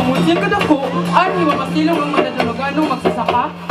Tungod siya kadako, ani wa masilong ang manaduluganong magsasaka.